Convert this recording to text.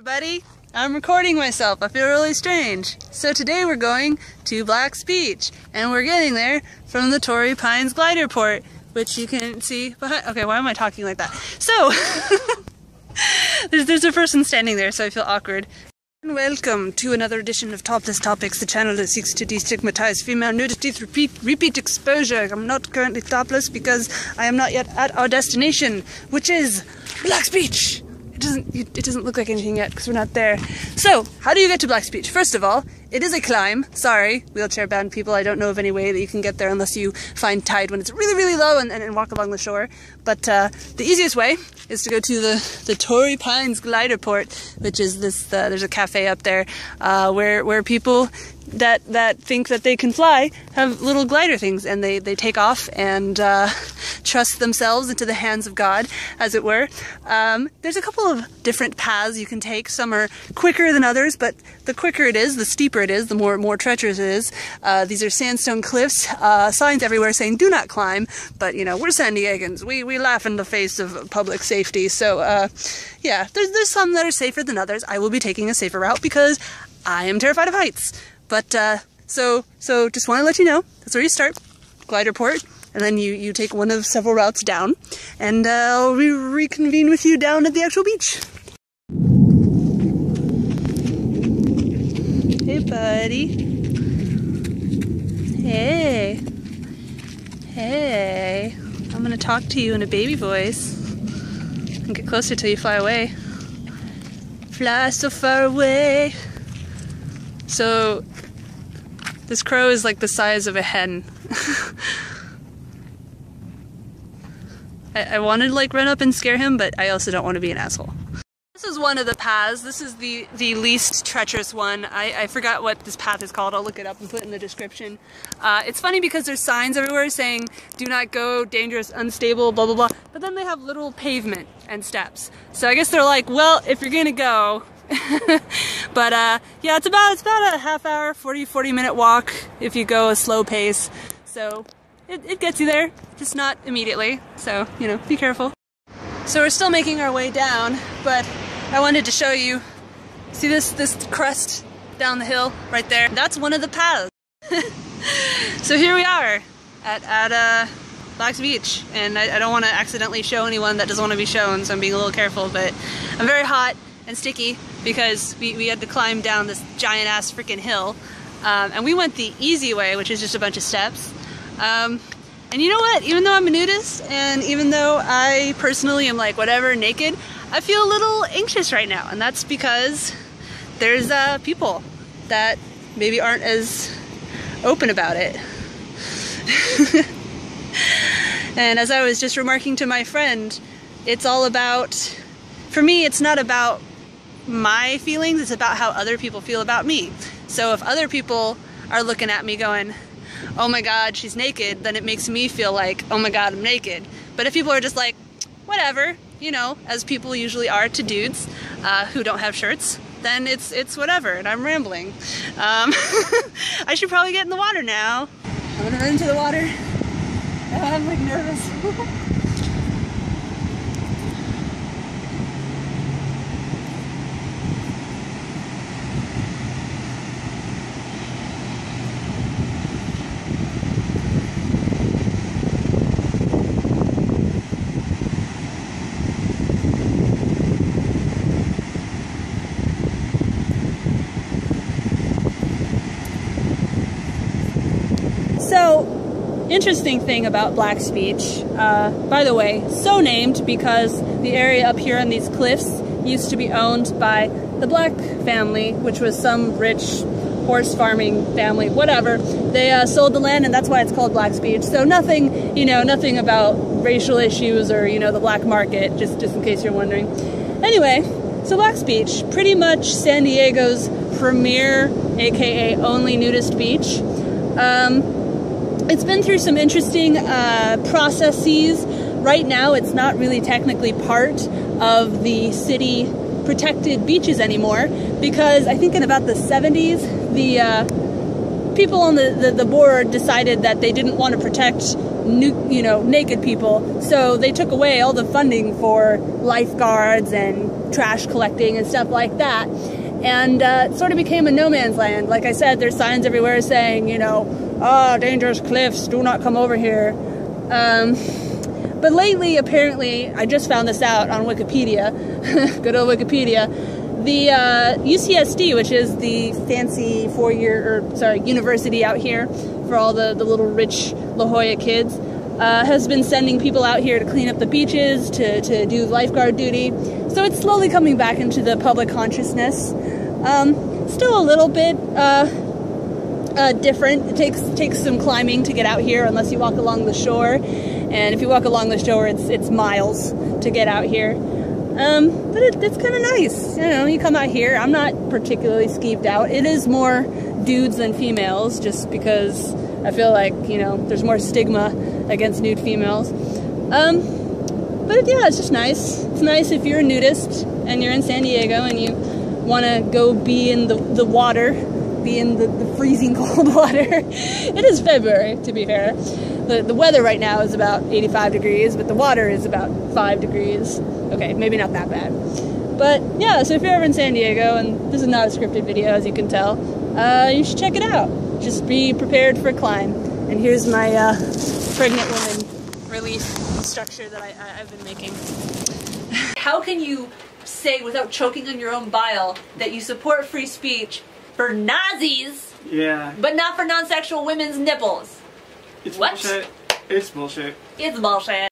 Everybody, I'm recording myself. I feel really strange. So today we're going to Black's Beach, and we're getting there from the Torrey Pines glider port, which you can see behind. Okay, why am I talking like that? So, there's, there's a person standing there, so I feel awkward. Welcome to another edition of Topless Topics, the channel that seeks to destigmatize female nudity through repeat, repeat exposure. I'm not currently topless because I am not yet at our destination, which is Black's Beach it doesn't it doesn't look like anything yet because we're not there. So, how do you get to Black's Beach? First of all, it is a climb. Sorry, wheelchair bound people. I don't know of any way that you can get there unless you find tide when it's really, really low and, and, and walk along the shore. But uh, the easiest way is to go to the, the Torrey Pines glider port, which is this, uh, there's a cafe up there uh, where, where people that that think that they can fly have little glider things and they, they take off and uh, trust themselves into the hands of God, as it were. Um, there's a couple of different paths you can take. Some are quicker than others, but the quicker it is, the steeper it is, the more more treacherous it is. Uh, these are sandstone cliffs, uh, signs everywhere saying "Do not climb," but you know we're San Diegans. We we laugh in the face of public safety. So uh, yeah, there's there's some that are safer than others. I will be taking a safer route because I am terrified of heights. But uh, so so just want to let you know that's where you start, glider port, and then you you take one of several routes down, and uh, I'll re reconvene with you down at the actual beach. Hey, buddy. Hey. Hey. I'm gonna talk to you in a baby voice. And get closer till you fly away. Fly so far away. So this crow is like the size of a hen. I, I wanted to like run up and scare him, but I also don't want to be an asshole. This is one of the paths. This is the, the least treacherous one. I, I forgot what this path is called. I'll look it up and put it in the description. Uh, it's funny because there's signs everywhere saying, do not go, dangerous, unstable, blah, blah, blah. But then they have little pavement and steps. So I guess they're like, well, if you're gonna go, but uh, yeah, it's about it's about a half hour, 40 40 minute walk if you go a slow pace. So it, it gets you there, just not immediately. So you know, be careful. So we're still making our way down, but I wanted to show you. See this this crest down the hill right there? That's one of the paths. so here we are at at uh, Black's Beach, and I, I don't want to accidentally show anyone that doesn't want to be shown, so I'm being a little careful. But I'm very hot and sticky because we, we had to climb down this giant ass freaking hill. Um, and we went the easy way, which is just a bunch of steps. Um, and you know what? Even though I'm a nudist, and even though I personally am like whatever naked, I feel a little anxious right now, and that's because there's uh, people that maybe aren't as open about it. and as I was just remarking to my friend, it's all about, for me, it's not about my feelings, it's about how other people feel about me. So if other people are looking at me going, oh my god, she's naked, then it makes me feel like, oh my god, I'm naked. But if people are just like, whatever, you know, as people usually are to dudes uh, who don't have shirts, then it's it's whatever, and I'm rambling. Um, I should probably get in the water now. I'm gonna run into the water. I'm like nervous. interesting thing about Black's Beach, uh, by the way, so named because the area up here on these cliffs used to be owned by the Black family, which was some rich horse farming family, whatever. They uh, sold the land and that's why it's called Black's Beach. So nothing, you know, nothing about racial issues or, you know, the black market, just, just in case you're wondering. Anyway, so Black's Beach, pretty much San Diego's premier, aka only nudist beach. Um, it's been through some interesting uh, processes. Right now, it's not really technically part of the city protected beaches anymore because I think in about the 70s, the uh, people on the, the, the, board decided that they didn't want to protect you know, naked people. So they took away all the funding for lifeguards and trash collecting and stuff like that. And uh, it sort of became a no man's land. Like I said, there's signs everywhere saying, you know, ah, oh, dangerous cliffs, do not come over here. Um, but lately, apparently, I just found this out on Wikipedia, good old Wikipedia. The uh, UCSD, which is the fancy four-year, or sorry, university out here for all the, the little rich La Jolla kids, uh, has been sending people out here to clean up the beaches, to, to do lifeguard duty. So it's slowly coming back into the public consciousness. Um, still a little bit uh, uh, different. It takes takes some climbing to get out here, unless you walk along the shore. And if you walk along the shore, it's it's miles to get out here. Um, but it, it's kind of nice. You know, you come out here. I'm not particularly skeeved out. It is more dudes than females, just because I feel like you know there's more stigma against nude females. Um, but yeah, it's just nice. It's nice if you're a nudist and you're in San Diego and you want to go be in the, the water, be in the, the freezing cold water. it is February, to be fair. The, the weather right now is about 85 degrees, but the water is about 5 degrees. Okay, maybe not that bad. But yeah, so if you're ever in San Diego, and this is not a scripted video as you can tell, uh, you should check it out. Just be prepared for a climb. And here's my uh, pregnant woman relief structure that I, I, I've been making. How can you say without choking on your own bile that you support free speech for Nazis, Yeah. but not for non-sexual women's nipples? It's What? bullshit. It's bullshit. It's bullshit.